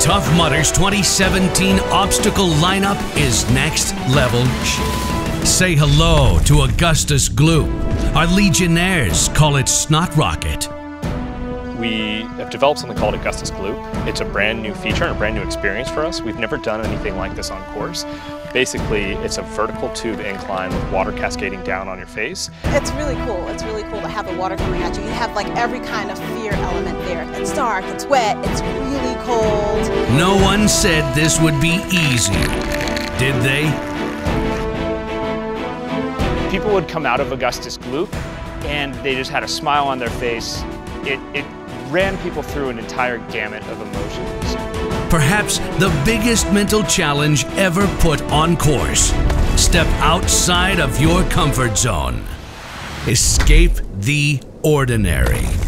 Tough Mudder's 2017 obstacle lineup is next level. Say hello to Augustus Gloop. Our Legionnaires call it Snot Rocket. We have developed something called Augustus Gloop. It's a brand new feature and a brand new experience for us. We've never done anything like this on course. Basically, it's a vertical tube incline with water cascading down on your face. It's really cool. It's really cool to have the water coming at you. You have like every kind of fear element there. It's dark, it's wet, it's really cold. No one said this would be easy, did they? People would come out of Augustus Gloop and they just had a smile on their face. It, it ran people through an entire gamut of emotions. Perhaps the biggest mental challenge ever put on course. Step outside of your comfort zone. Escape the ordinary.